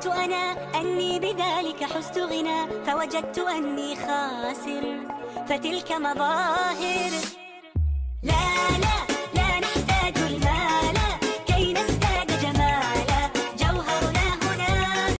ظننت أنا أني بذلك حزت غنى فوجدت أني خاسر فتلك مظاهر.